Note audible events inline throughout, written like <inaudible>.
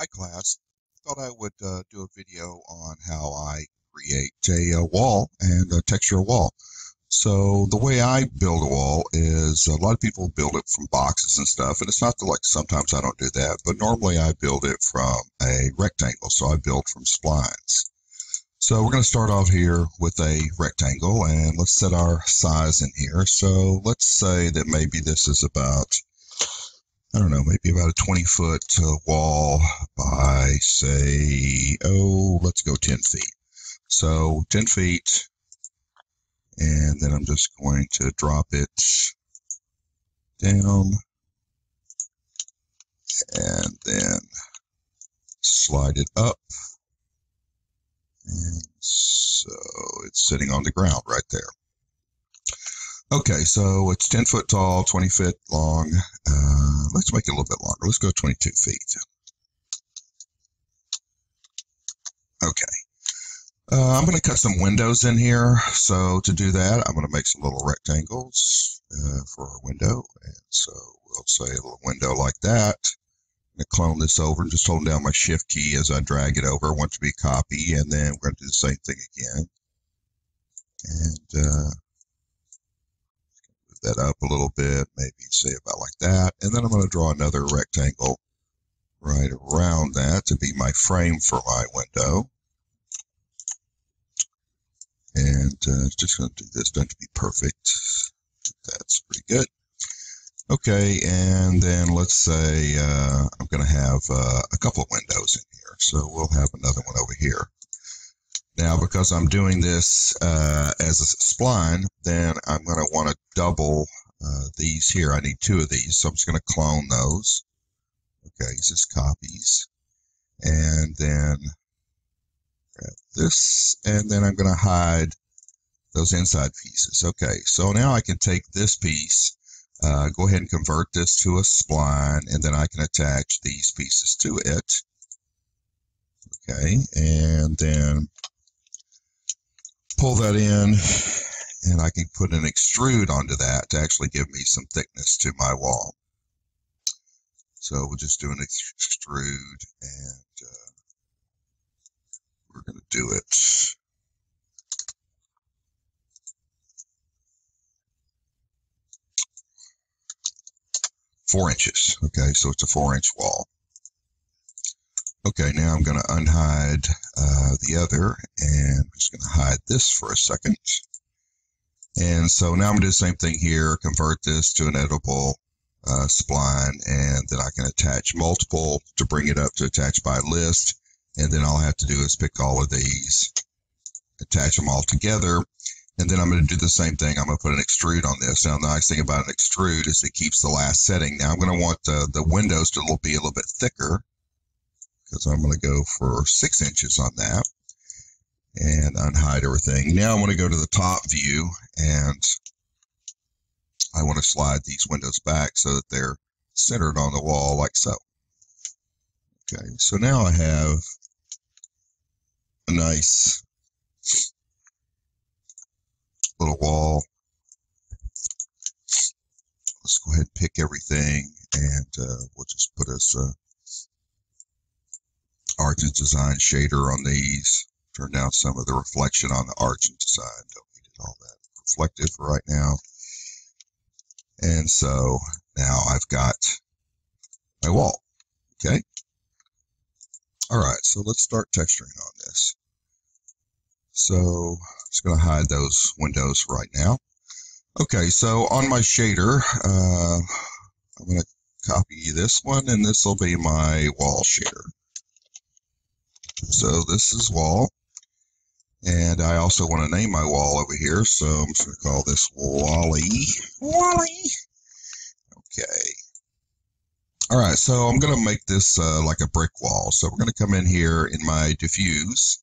Hi class, thought I would uh, do a video on how I create a, a wall and a texture wall. So the way I build a wall is a lot of people build it from boxes and stuff, and it's not the, like sometimes I don't do that, but normally I build it from a rectangle, so I build from splines. So we're going to start off here with a rectangle, and let's set our size in here. So let's say that maybe this is about I don't know, maybe about a 20 foot uh, wall by, say, oh, let's go 10 feet. So 10 feet, and then I'm just going to drop it down, and then slide it up. And so it's sitting on the ground right there. Okay, so it's 10 foot tall, 20 feet long. Uh, let's make it a little bit longer. Let's go 22 feet. Okay. Uh, I'm going to cut some windows in here. So to do that, I'm going to make some little rectangles uh, for our window. And so we'll say a little window like that. I'm going to clone this over and just hold down my shift key as I drag it over. I want to be copy. And then we're going to do the same thing again. And uh, that up a little bit, maybe say about like that. And then I'm going to draw another rectangle right around that to be my frame for my window. And uh, just going to do this, don't to be perfect. That's pretty good. Okay, and then let's say uh, I'm going to have uh, a couple of windows in here. So we'll have another one over here. Now, because I'm doing this uh, as a spline, then I'm going to want to double uh, these here. I need two of these, so I'm just going to clone those. Okay, just copies. And then grab this, and then I'm going to hide those inside pieces. Okay, so now I can take this piece, uh, go ahead and convert this to a spline, and then I can attach these pieces to it. Okay, and then pull that in and I can put an extrude onto that to actually give me some thickness to my wall. So we'll just do an extrude and uh, we're going to do it. Four inches. Okay, so it's a four inch wall. Okay, now I'm going to unhide uh, the other, and I'm just going to hide this for a second. And so now I'm going to do the same thing here, convert this to an editable uh, spline, and then I can attach multiple to bring it up to attach by list. And then all I have to do is pick all of these, attach them all together, and then I'm going to do the same thing. I'm going to put an extrude on this. Now, the nice thing about an extrude is it keeps the last setting. Now, I'm going to want the, the windows to be a little bit thicker because I'm going to go for six inches on that and unhide everything. Now I want to go to the top view and I want to slide these windows back so that they're centered on the wall like so. Okay, so now I have a nice little wall. Let's go ahead and pick everything and uh, we'll just put us a Arch & Design shader on these. Turn down some of the reflection on the Arch & Design. Don't need it all that reflective right now. And so now I've got my wall. Okay. All right, so let's start texturing on this. So I'm just going to hide those windows right now. Okay, so on my shader, uh, I'm going to copy this one, and this will be my wall shader. So this is wall. And I also want to name my wall over here, so I'm just going to call this Wally. Wally! Okay. All right, so I'm going to make this uh, like a brick wall. So we're going to come in here in my diffuse,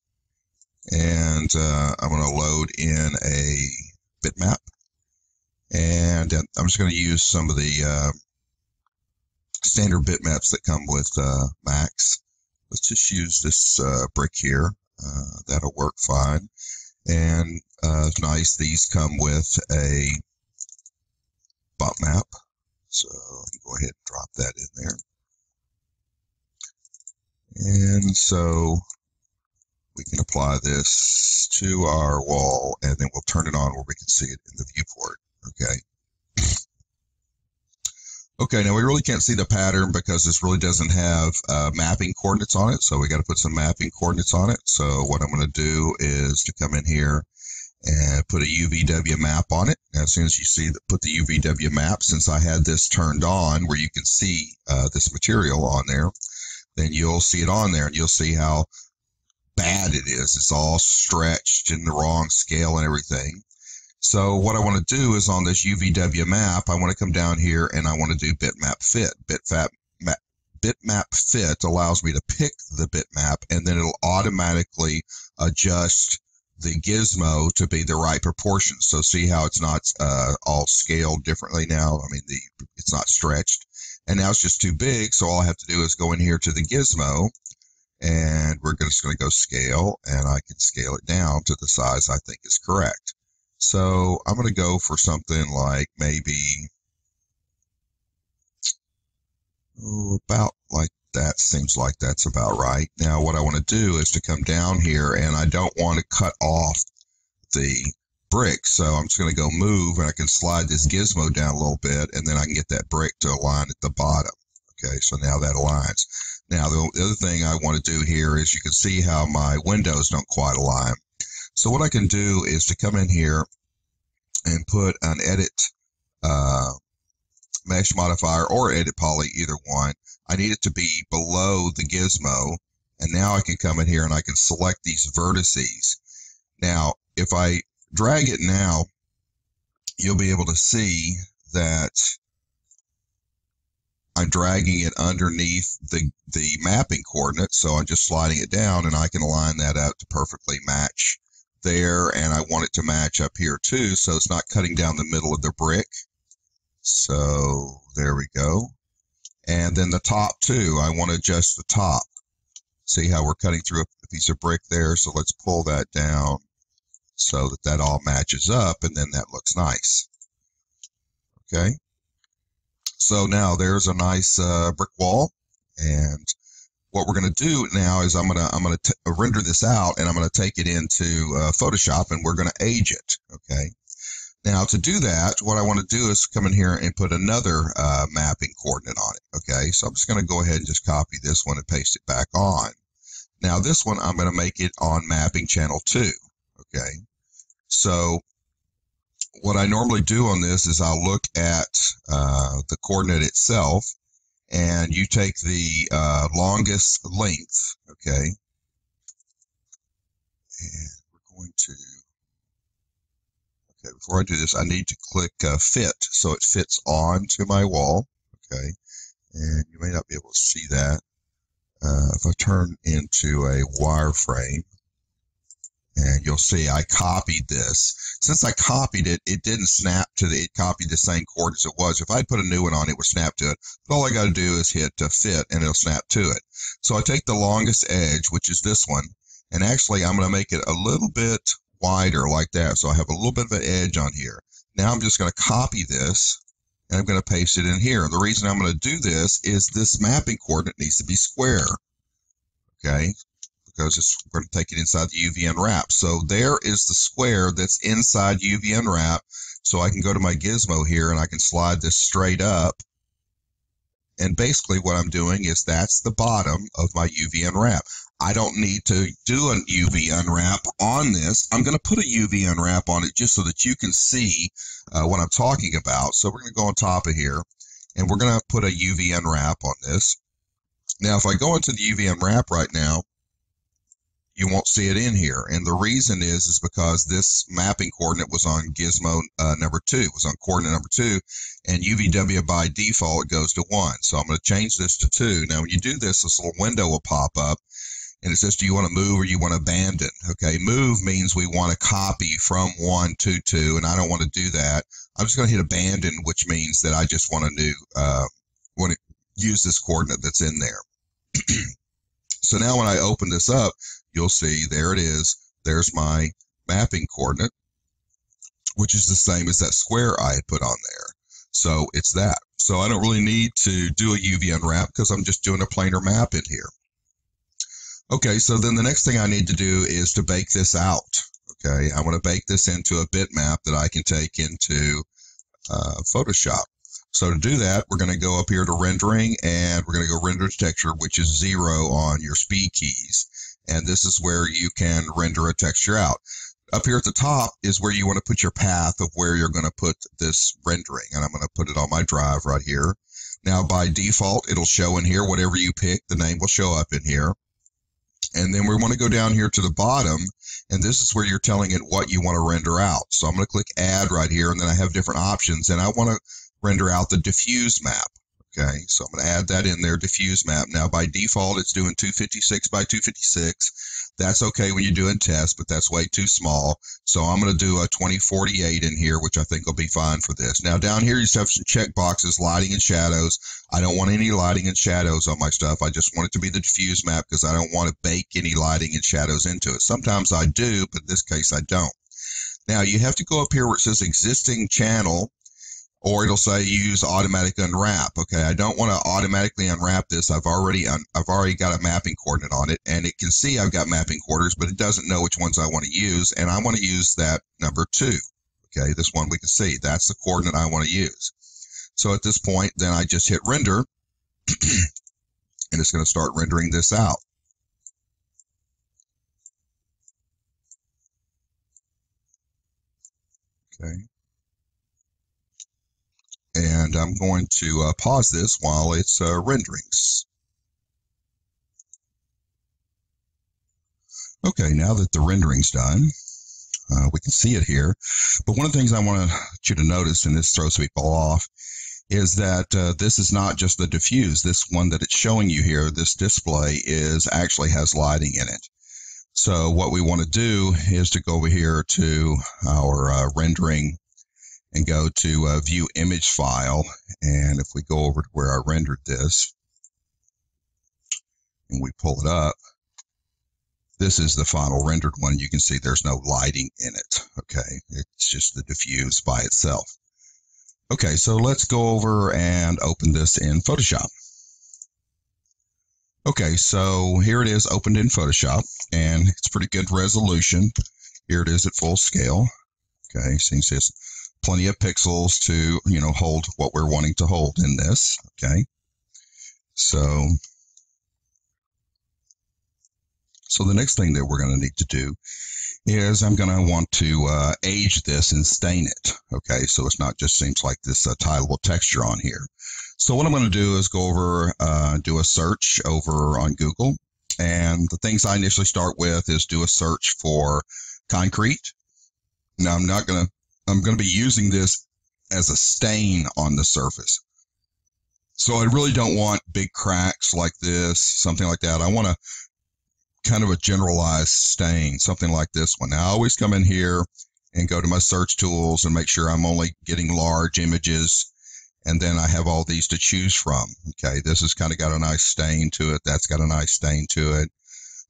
and uh, I'm going to load in a bitmap. And uh, I'm just going to use some of the uh, standard bitmaps that come with uh, Max let's just use this uh, brick here. Uh, that'll work fine. And uh, nice, these come with a bump map. So go ahead and drop that in there. And so we can apply this to our wall and then we'll turn it on where we can see it in the viewport. Okay. Okay, now we really can't see the pattern because this really doesn't have uh, mapping coordinates on it. So we got to put some mapping coordinates on it. So what I'm going to do is to come in here and put a UVW map on it. As soon as you see that, put the UVW map, since I had this turned on where you can see uh, this material on there, then you'll see it on there and you'll see how bad it is. It's all stretched in the wrong scale and everything. So what I want to do is on this UVW map, I want to come down here and I want to do bitmap fit. Bitmap, map, bitmap fit allows me to pick the bitmap and then it'll automatically adjust the gizmo to be the right proportion. So see how it's not uh, all scaled differently now. I mean, the it's not stretched, and now it's just too big. So all I have to do is go in here to the gizmo, and we're just going to go scale, and I can scale it down to the size I think is correct. So I'm going to go for something like maybe oh, about like that. Seems like that's about right. Now, what I want to do is to come down here and I don't want to cut off the brick. So I'm just going to go move and I can slide this gizmo down a little bit and then I can get that brick to align at the bottom. Okay, so now that aligns. Now, the other thing I want to do here is you can see how my windows don't quite align. So what I can do is to come in here and put an edit uh, mesh modifier or edit poly, either one. I need it to be below the gizmo. And now I can come in here and I can select these vertices. Now, if I drag it now, you'll be able to see that I'm dragging it underneath the, the mapping coordinate. So I'm just sliding it down and I can align that up to perfectly match there and I want it to match up here too so it's not cutting down the middle of the brick. So there we go. And then the top too, I want to adjust the top. See how we're cutting through a piece of brick there. So let's pull that down so that that all matches up and then that looks nice. Okay. So now there's a nice uh, brick wall and what we're going to do now is I'm going to I'm going to render this out and I'm going to take it into uh, Photoshop and we're going to age it. Okay. Now to do that, what I want to do is come in here and put another uh, mapping coordinate on it. Okay. So I'm just going to go ahead and just copy this one and paste it back on. Now this one I'm going to make it on mapping channel two. Okay. So what I normally do on this is I'll look at uh, the coordinate itself and you take the uh, longest length, okay, and we're going to, okay, before I do this, I need to click uh, fit so it fits onto my wall, okay, and you may not be able to see that. Uh, if I turn into a wireframe, and you'll see I copied this. Since I copied it, it didn't snap to the, it copied the same coordinates it was. If I put a new one on, it would snap to it. But all I got to do is hit to fit and it'll snap to it. So I take the longest edge, which is this one, and actually I'm going to make it a little bit wider like that. So I have a little bit of an edge on here. Now I'm just going to copy this and I'm going to paste it in here. The reason I'm going to do this is this mapping coordinate needs to be square. Okay, because it's, we're going to take it inside the UV Unwrap. So there is the square that's inside UV Unwrap. So I can go to my gizmo here and I can slide this straight up. And basically what I'm doing is that's the bottom of my UV-Unwrap. I don't need to do an UV-Unwrap on this. I'm going to put a UV-Unwrap on it just so that you can see uh, what I'm talking about. So we're going to go on top of here and we're going to put a UV-Unwrap on this. Now, if I go into the UV-Unwrap right now, you won't see it in here. And the reason is, is because this mapping coordinate was on gizmo uh, number two, it was on coordinate number two, and UVW by default goes to one. So I'm going to change this to two. Now, when you do this, this little window will pop up and it says, do you want to move or you want to abandon? Okay. Move means we want to copy from one to two, and I don't want to do that. I'm just going to hit abandon, which means that I just want to do, uh, want to use this coordinate that's in there. <clears throat> so now when I open this up, you'll see there it is. There's my mapping coordinate, which is the same as that square I had put on there. So it's that. So I don't really need to do a UV unwrap because I'm just doing a planar map in here. Okay, so then the next thing I need to do is to bake this out. Okay, I want to bake this into a bitmap that I can take into uh, Photoshop. So to do that, we're going to go up here to rendering and we're going to go render texture, which is zero on your speed keys. And this is where you can render a texture out. Up here at the top is where you want to put your path of where you're going to put this rendering. And I'm going to put it on my drive right here. Now by default, it'll show in here, whatever you pick, the name will show up in here. And then we want to go down here to the bottom, and this is where you're telling it what you want to render out. So I'm going to click add right here, and then I have different options, and I want to render out the diffuse map. Okay, so I'm going to add that in there, diffuse map. Now, by default, it's doing 256 by 256. That's okay when you're doing tests, but that's way too small. So I'm going to do a 2048 in here, which I think will be fine for this. Now, down here, you have some check boxes, lighting and shadows. I don't want any lighting and shadows on my stuff. I just want it to be the diffuse map because I don't want to bake any lighting and shadows into it. Sometimes I do, but in this case, I don't. Now, you have to go up here where it says existing channel or it'll say use automatic unwrap. Okay, I don't want to automatically unwrap this. I've already un- I've already got a mapping coordinate on it, and it can see I've got mapping quarters, but it doesn't know which ones I want to use, and I want to use that number two. Okay, this one we can see that's the coordinate I want to use. So at this point, then I just hit render, <clears throat> and it's going to start rendering this out. Okay. And I'm going to uh, pause this while it's uh, renderings. Okay, now that the rendering's done, uh, we can see it here. But one of the things I want you to notice, and this throws people off, is that uh, this is not just the diffuse. This one that it's showing you here, this display, is actually has lighting in it. So what we want to do is to go over here to our uh, rendering and go to uh, view image file. And if we go over to where I rendered this and we pull it up, this is the final rendered one. You can see there's no lighting in it. Okay. It's just the diffuse by itself. Okay. So let's go over and open this in Photoshop. Okay. So here it is opened in Photoshop and it's pretty good resolution. Here it is at full scale. Okay. So you can see it's plenty of pixels to, you know, hold what we're wanting to hold in this. Okay. So, so the next thing that we're going to need to do is I'm going to want to uh, age this and stain it. Okay. So it's not just seems like this uh, tileable texture on here. So what I'm going to do is go over, uh, do a search over on Google. And the things I initially start with is do a search for concrete. Now I'm not going to I'm going to be using this as a stain on the surface. So I really don't want big cracks like this, something like that. I want a kind of a generalized stain, something like this one. Now I always come in here and go to my search tools and make sure I'm only getting large images. And then I have all these to choose from. Okay. This has kind of got a nice stain to it. That's got a nice stain to it.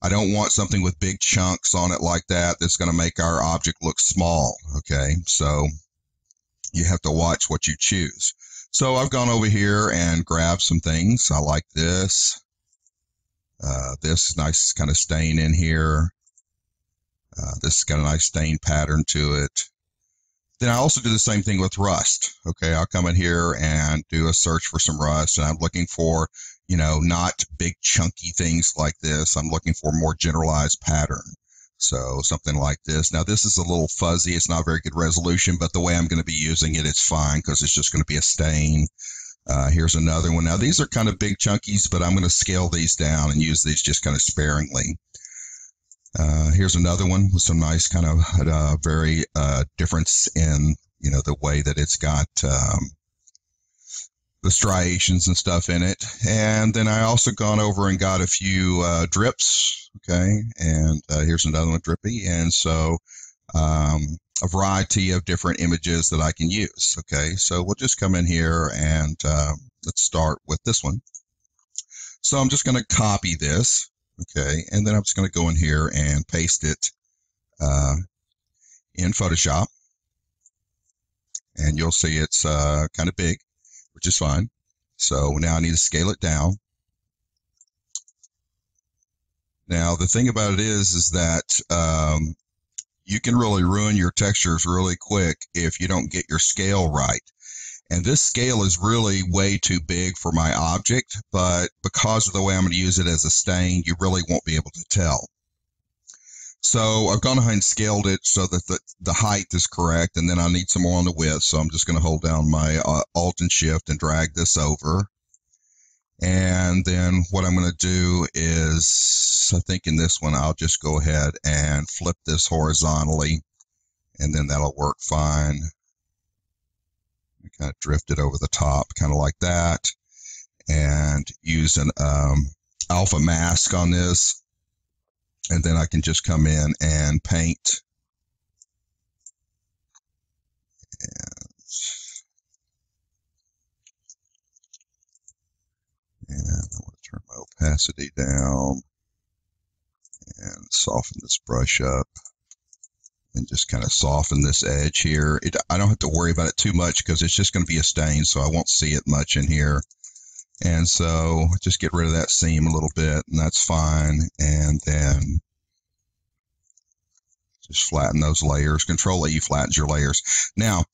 I don't want something with big chunks on it like that that's going to make our object look small. Okay. So you have to watch what you choose. So I've gone over here and grabbed some things. I like this. Uh, this is nice kind of stain in here. Uh, this has got a nice stain pattern to it. Then I also do the same thing with rust. Okay, I'll come in here and do a search for some rust, and I'm looking for you know, not big chunky things like this. I'm looking for more generalized pattern. So something like this. Now this is a little fuzzy. It's not very good resolution, but the way I'm going to be using it, it's fine because it's just going to be a stain. Uh, here's another one. Now these are kind of big chunkies, but I'm going to scale these down and use these just kind of sparingly. Uh, here's another one with some nice kind of uh, very uh, difference in you know the way that it's got um, the striations and stuff in it. And then I also gone over and got a few uh, drips. Okay, and uh, here's another one drippy. And so um, a variety of different images that I can use. Okay, so we'll just come in here and uh, let's start with this one. So I'm just going to copy this. Okay, and then I'm just going to go in here and paste it uh, in Photoshop. And you'll see it's uh, kind of big which is fine. So now I need to scale it down. Now, the thing about it is, is that um, you can really ruin your textures really quick if you don't get your scale right. And this scale is really way too big for my object, but because of the way I'm going to use it as a stain, you really won't be able to tell. So I've gone ahead and scaled it so that the, the height is correct, and then I need some more on the width. So I'm just going to hold down my uh, Alt and Shift and drag this over. And then what I'm going to do is, I think in this one, I'll just go ahead and flip this horizontally, and then that'll work fine. Kind of drift it over the top, kind of like that, and use an um, alpha mask on this and then I can just come in and paint. And, and I want to turn my opacity down and soften this brush up and just kind of soften this edge here. It, I don't have to worry about it too much because it's just going to be a stain, so I won't see it much in here. And so just get rid of that seam a little bit and that's fine. And then just flatten those layers. Control E flattens your layers. Now,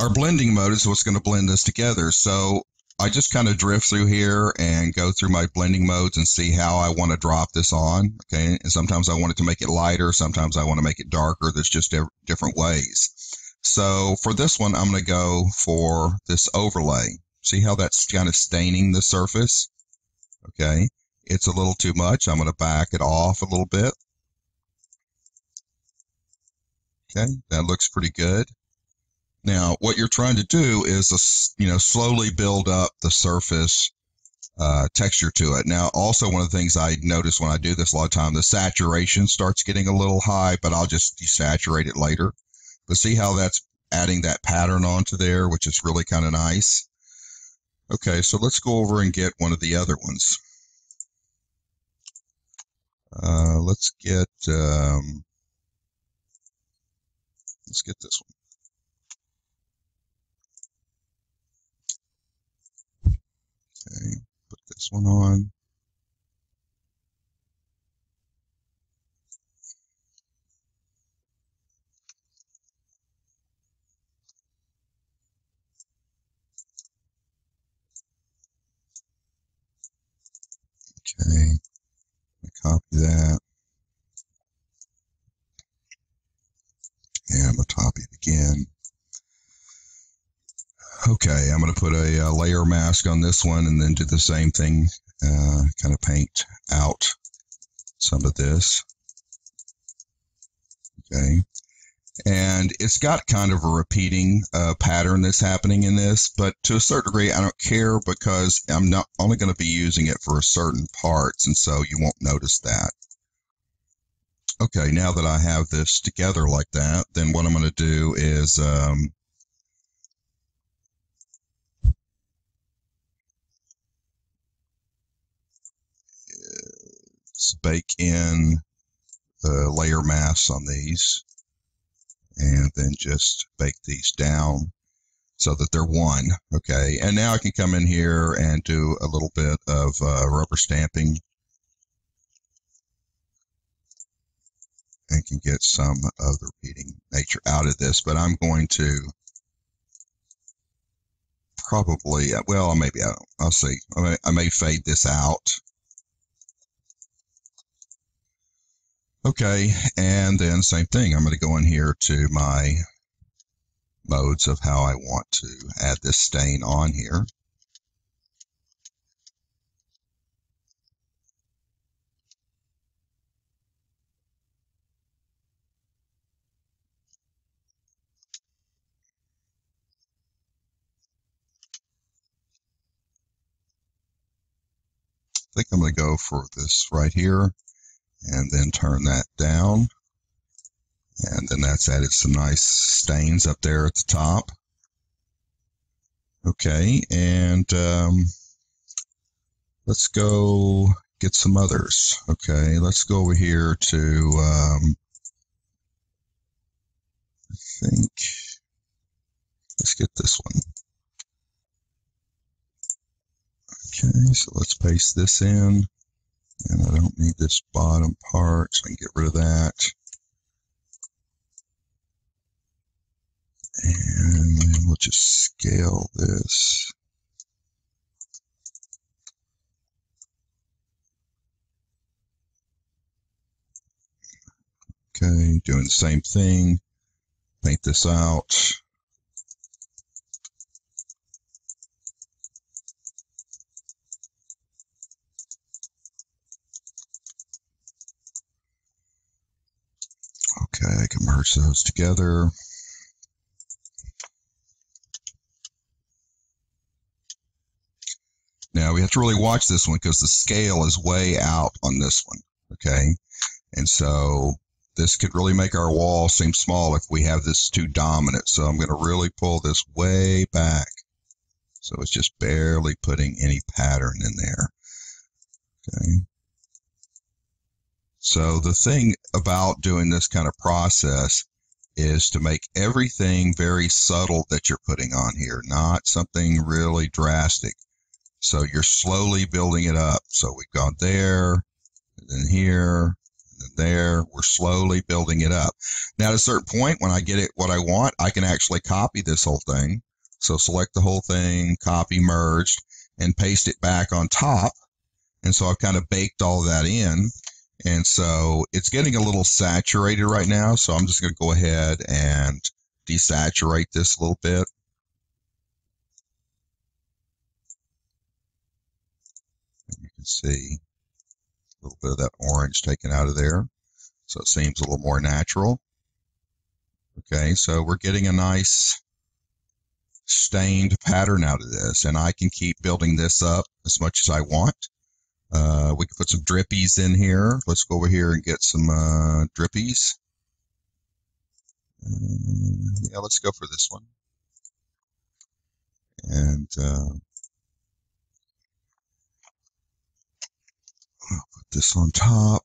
our blending mode is what's going to blend this together. So I just kind of drift through here and go through my blending modes and see how I want to drop this on. Okay. And sometimes I want it to make it lighter. Sometimes I want to make it darker. There's just different ways. So for this one, I'm going to go for this overlay. See how that's kind of staining the surface? Okay. It's a little too much. I'm going to back it off a little bit. Okay. That looks pretty good. Now, what you're trying to do is, you know, slowly build up the surface uh, texture to it. Now, also one of the things I notice when I do this a lot of time, the saturation starts getting a little high, but I'll just desaturate it later. But see how that's adding that pattern onto there, which is really kind of nice. Okay, so let's go over and get one of the other ones. Uh, let's get, um, let's get this one. Okay, put this one on. Okay, copy that. And I'm going to copy it again. Okay, I'm going to put a, a, layer mask on this one and then do the same thing, uh, kind of paint out some of this. Okay, and it's got kind of a repeating uh, pattern that's happening in this, but to a certain degree, I don't care because I'm not only going to be using it for certain parts, and so you won't notice that. Okay, now that I have this together like that, then what I'm going to do is um, bake in the layer mask on these and then just bake these down so that they're one. Okay, and now I can come in here and do a little bit of uh, rubber stamping and can get some of the repeating nature out of this, but I'm going to probably, well, maybe I, will see. I may, I may fade this out Okay, and then same thing. I'm going to go in here to my modes of how I want to add this stain on here. I think I'm going to go for this right here and then turn that down. And then that's added some nice stains up there at the top. Okay, and um, let's go get some others. Okay, let's go over here to, um, I think, let's get this one. Okay, so let's paste this in And I don't need this bottom part, so I can get rid of that. And then we'll just scale this. Okay, doing the same thing. Paint this out. Okay, I can merge those together. Now we have to really watch this one because the scale is way out on this one. Okay. And so this could really make our wall seem small if we have this too dominant. So I'm going to really pull this way back. So it's just barely putting any pattern in there. Okay. So the thing about doing this kind of process is to make everything very subtle that you're putting on here, not something really drastic. So you're slowly building it up. So we've gone there, and then here, and then there. We're slowly building it up. Now, at a certain point, when I get it what I want, I can actually copy this whole thing. So select the whole thing, copy, merged, and paste it back on top. And so I've kind of baked all that in. And so it's getting a little saturated right now. So I'm just going to go ahead and desaturate this a little bit. And you can see a little bit of that orange taken out of there. So it seems a little more natural. Okay, so we're getting a nice stained pattern out of this, and I can keep building this up as much as I want. Uh, we can put some drippies in here. Let's go over here and get some uh, drippies. Yeah, let's go for this one. And uh, put this on top.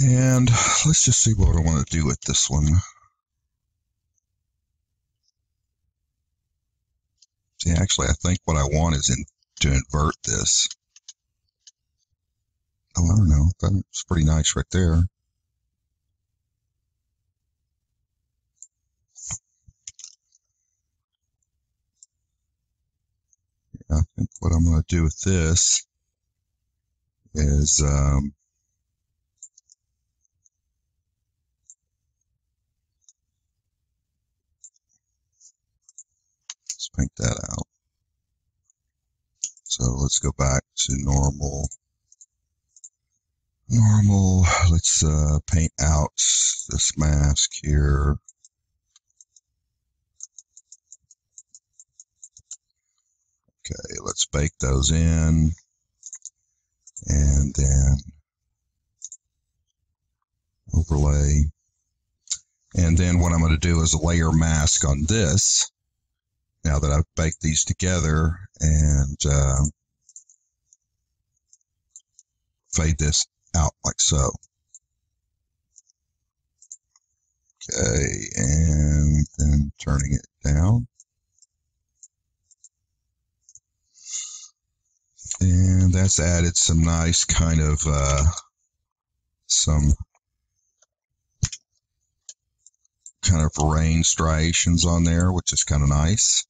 And let's just see what I want to do with this one. See, actually, I think what I want is in, to invert this. Oh, I don't know. That's pretty nice right there. I think what I'm going to do with this is um, paint that out. So let's go back to normal. Normal. Let's uh, paint out this mask here. Okay, let's bake those in. And then overlay. And then what I'm going to do is a layer mask on this. Now that I've baked these together and uh, fade this out like so. Okay, and then turning it down. And that's added some nice kind of uh, some kind of rain striations on there, which is kind of nice.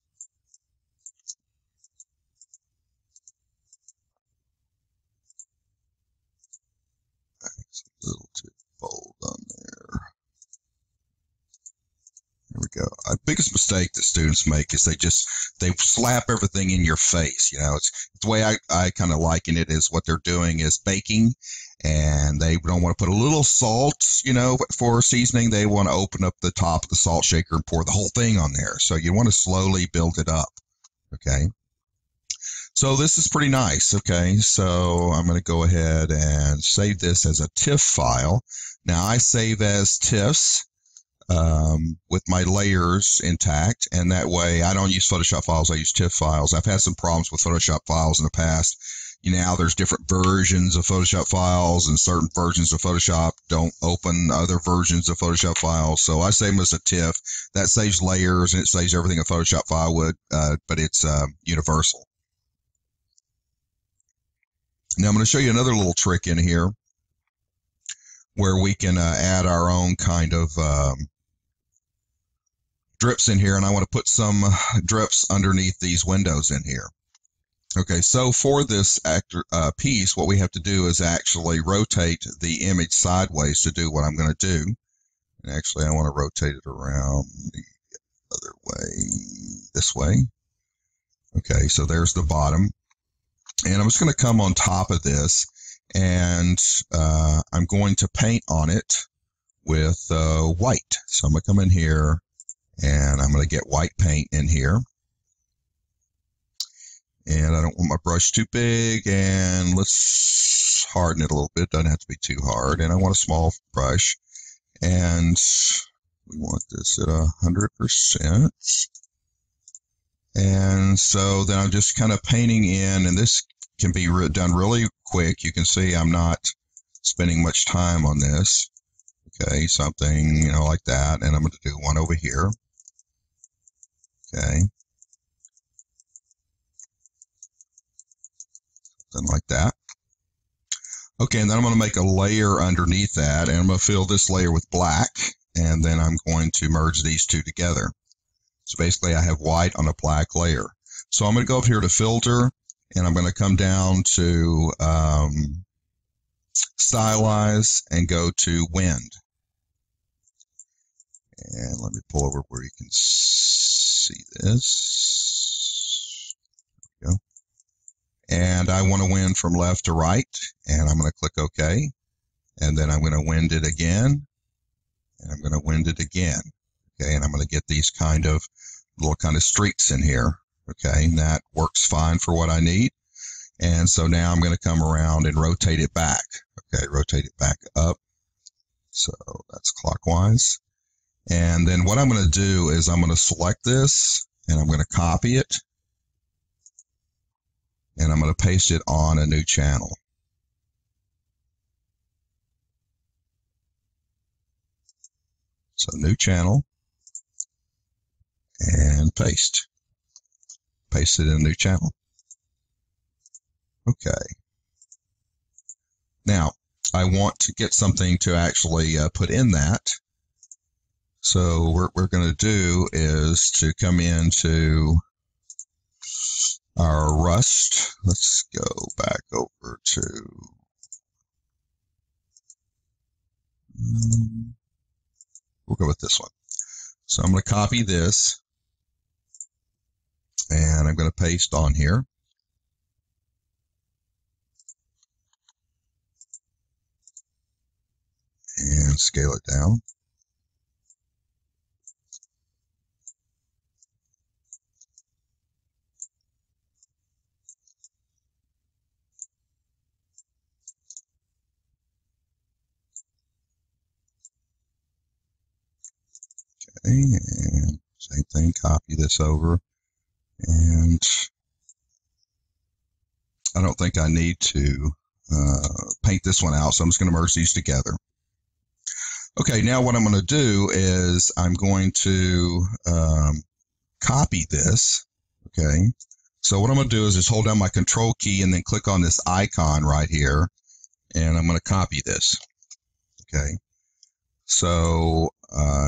Little too bold on there. There we go. Biggest mistake that students make is they just they slap everything in your face. You know, it's, it's the way I, I kind of liken it is what they're doing is baking and they don't want to put a little salt, you know, for seasoning. They want to open up the top of the salt shaker and pour the whole thing on there. So you want to slowly build it up. Okay. So this is pretty nice. Okay. So I'm going to go ahead and save this as a TIFF file. Now I save as TIFFs um, with my layers intact. And that way I don't use Photoshop files. I use TIFF files. I've had some problems with Photoshop files in the past. You know, there's different versions of Photoshop files and certain versions of Photoshop don't open other versions of Photoshop files. So I save them as a TIFF. That saves layers and it saves everything a Photoshop file would, uh, but it's uh, universal. Now I'm going to show you another little trick in here where we can uh, add our own kind of um, drips in here. And I want to put some drips underneath these windows in here. Okay, so for this actor uh, piece, what we have to do is actually rotate the image sideways to do what I'm going to do. And actually, I want to rotate it around the other way, this way. Okay, so there's the bottom. And I'm just going to come on top of this and uh, I'm going to paint on it with uh, white. So I'm going to come in here and I'm going to get white paint in here. And I don't want my brush too big and let's harden it a little bit. Doesn't have to be too hard. And I want a small brush and we want this at a hundred percent. And so then I'm just kind of painting in, and this can be re- done really quick. You can see I'm not spending much time on this. Okay, something, you know, like that. And I'm going to do one over here. Okay. Something like that. Okay, and then I'm going to make a layer underneath that, and I'm going to fill this layer with black, and then I'm going to merge these two together. So basically I have white on a black layer. So I'm going to go up here to filter and I'm going to come down to um, stylize and go to wind. And let me pull over where you can see this. Go. And I want to wind from left to right and I'm going to click OK. And then I'm going to wind it again and I'm going to wind it again. Okay, and I'm going to get these kind of little kind of streaks in here. Okay, and that works fine for what I need. And so now I'm going to come around and rotate it back. Okay, rotate it back up. So that's clockwise. And then what I'm going to do is I'm going to select this and I'm going to copy it. And I'm going to paste it on a new channel. So new channel and paste. Paste it in a new channel. Okay. Now, I want to get something to actually uh, put in that. So what we're going to do is to come into our Rust. Let's go back over to um, we'll go with this one. So I'm going to copy this and I'm going to paste on here. And scale it down. And same thing, copy this over. And I don't think I need to uh, paint this one out, so I'm just going to merge these together. Okay, now what I'm going to do is I'm going to um, copy this. Okay, so what I'm going to do is just hold down my control key and then click on this icon right here, and I'm going to copy this. Okay, so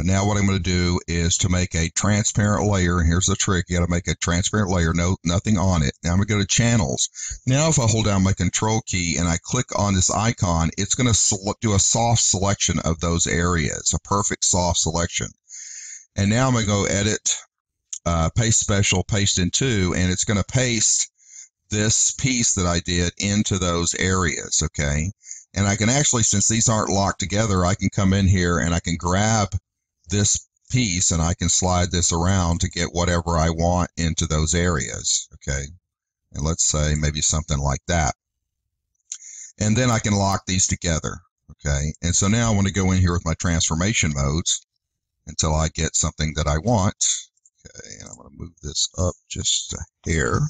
uh, now what I'm going to do is to make a transparent layer. And Here's the trick. You got to make a transparent layer, no, nothing on it. Now I'm going to go to channels. Now if I hold down my control key and I click on this icon, it's going to do a soft selection of those areas, a perfect soft selection. And now I'm going to go edit, uh, paste special, paste into, and it's going to paste this piece that I did into those areas. Okay. And I can actually, since these aren't locked together, I can come in here and I can grab this piece and I can slide this around to get whatever I want into those areas. Okay. And let's say maybe something like that. And then I can lock these together. Okay. And so now I want to go in here with my transformation modes until I get something that I want. Okay. And I'm going to move this up just a hair.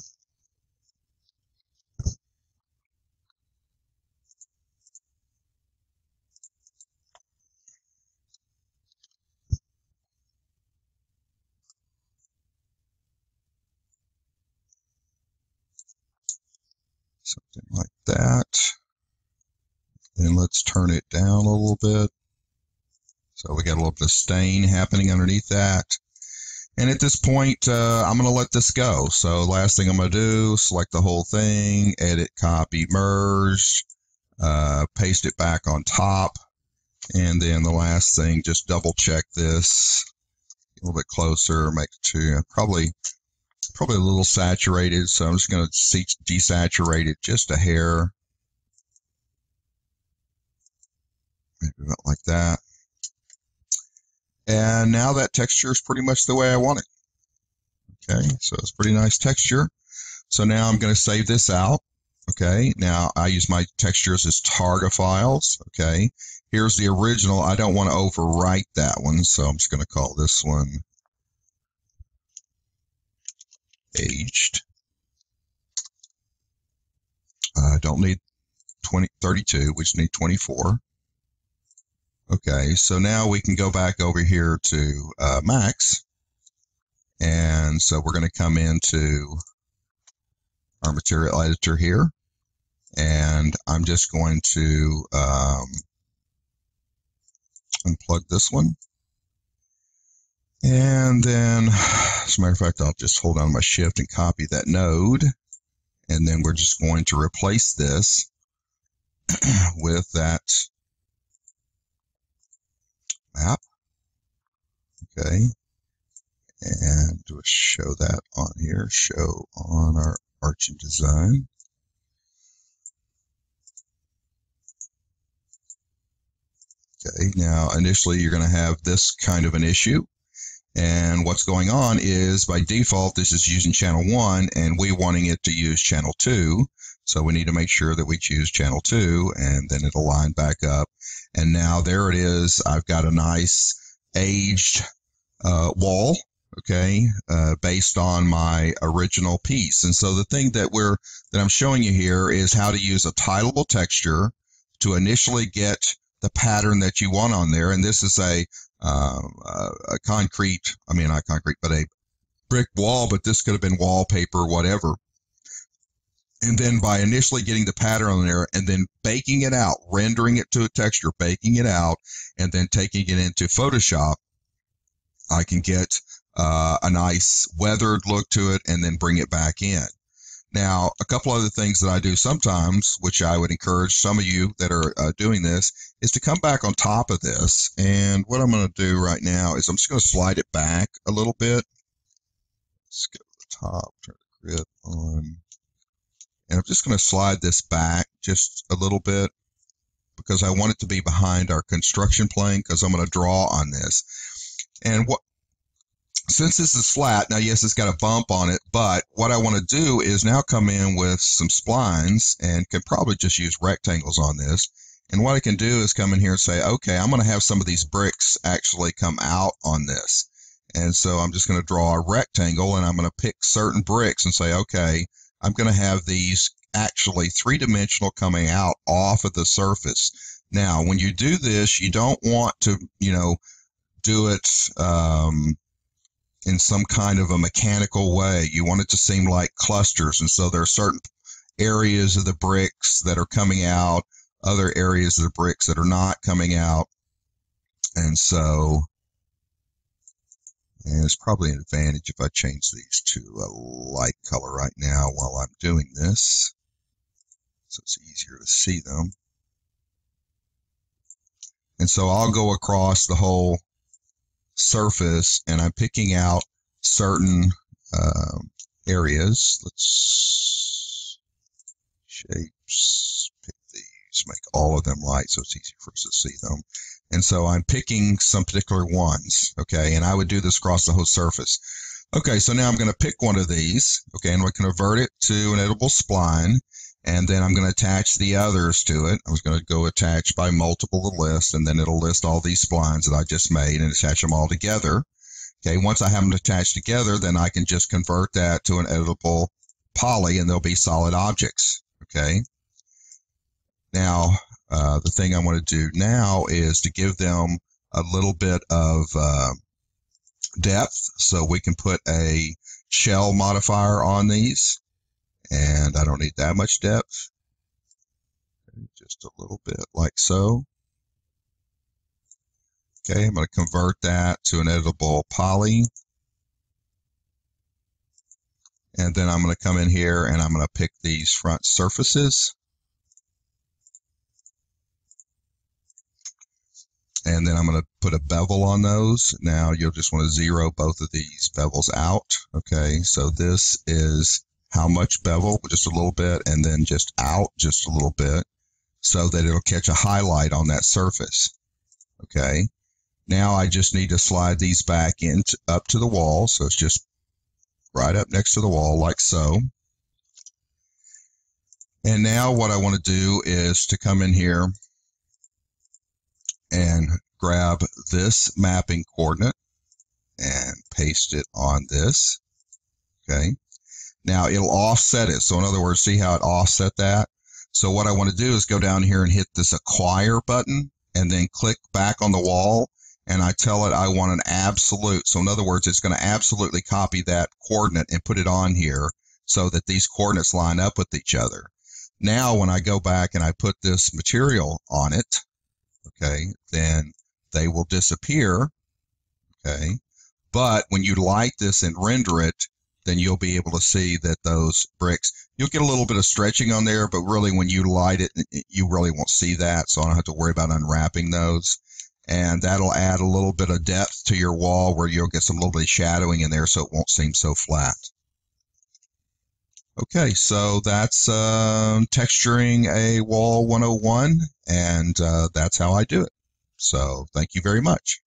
Like that. Then let's turn it down a little bit. So we got a little bit of stain happening underneath that. And at this point, uh, I'm going to let this go. So last thing I'm going to do, select the whole thing, edit, copy, merge, uh, paste it back on top. And then the last thing, just double check this a little bit closer, make it to probably probably a little saturated. So I'm just going to desaturate it just a hair. Maybe about like that. And now that texture is pretty much the way I want it. Okay, so it's pretty nice texture. So now I'm going to save this out. Okay, now I use my textures as Targa files. Okay, here's the original. I don't want to overwrite that one, so I'm just going to call this one aged. I uh, don't need 20, 32, we just need 24. Okay, so now we can go back over here to uh, Max. And so we're going to come into our material editor here. And I'm just going to um, unplug this one. And then, <sighs> as a matter of fact, I'll just hold on my shift and copy that node. And then we're just going to replace this <clears throat> with that map. Okay. And show that on here, show on our Arch & Design. Okay, now initially you're going to have this kind of an issue. And what's going on is by default, this is using channel one and we wanting it to use channel two. So we need to make sure that we choose channel two and then it'll line back up. And now there it is. I've got a nice aged uh, wall, okay, uh, based on my original piece. And so the thing that we're that I'm showing you here is how to use a tileable texture to initially get the pattern that you want on there. And this is a um, a concrete, I mean, not concrete, but a brick wall, but this could have been wallpaper, whatever. And then by initially getting the pattern on there and then baking it out, rendering it to a texture, baking it out, and then taking it into Photoshop, I can get uh, a nice weathered look to it and then bring it back in. Now, a couple other things that I do sometimes, which I would encourage some of you that are uh, doing this, is to come back on top of this. And what I'm going to do right now is I'm just going to slide it back a little bit. Let's go to the top, turn the grid on. And I'm just going to slide this back just a little bit because I want it to be behind our construction plane because I'm going to draw on this. And what since this is flat, now yes, it's got a bump on it, but what I want to do is now come in with some splines and can probably just use rectangles on this. And what I can do is come in here and say, okay, I'm going to have some of these bricks actually come out on this. And so I'm just going to draw a rectangle and I'm going to pick certain bricks and say, okay, I'm going to have these actually three dimensional coming out off of the surface. Now, when you do this, you don't want to, you know, do it, um, in some kind of a mechanical way. You want it to seem like clusters. And so there are certain areas of the bricks that are coming out, other areas of the bricks that are not coming out. And so, and it's probably an advantage if I change these to a light color right now while I'm doing this. So it's easier to see them. And so I'll go across the whole surface and I'm picking out certain uh, areas. Let's shapes, pick these, make all of them light so it's easy for us to see them. And so I'm picking some particular ones, okay, and I would do this across the whole surface. Okay, so now I'm going to pick one of these, okay, and we can convert it to an editable spline and then I'm going to attach the others to it. I was going to go attach by multiple the list, and then it'll list all these splines that I just made and attach them all together. Okay, once I have them attached together, then I can just convert that to an editable poly, and they'll be solid objects. Okay. Now, uh, the thing I want to do now is to give them a little bit of uh, depth, so we can put a shell modifier on these and I don't need that much depth. Just a little bit like so. Okay, I'm going to convert that to an editable poly. And then I'm going to come in here and I'm going to pick these front surfaces. And then I'm going to put a bevel on those. Now you'll just want to zero both of these bevels out. Okay, so this is how much bevel, just a little bit, and then just out just a little bit so that it'll catch a highlight on that surface. Okay, now I just need to slide these back in up to the wall. So it's just right up next to the wall like so. And now what I want to do is to come in here and grab this mapping coordinate and paste it on this. Okay. Now it'll offset it. So in other words, see how it offset that? So what I want to do is go down here and hit this acquire button and then click back on the wall and I tell it I want an absolute. So in other words, it's going to absolutely copy that coordinate and put it on here so that these coordinates line up with each other. Now, when I go back and I put this material on it, okay, then they will disappear, okay. But when you light this and render it, then you'll be able to see that those bricks, you'll get a little bit of stretching on there, but really when you light it, you really won't see that. So I don't have to worry about unwrapping those and that'll add a little bit of depth to your wall where you'll get some little bit of shadowing in there so it won't seem so flat. Okay, so that's uh, texturing a wall 101, and uh, that's how I do it. So thank you very much.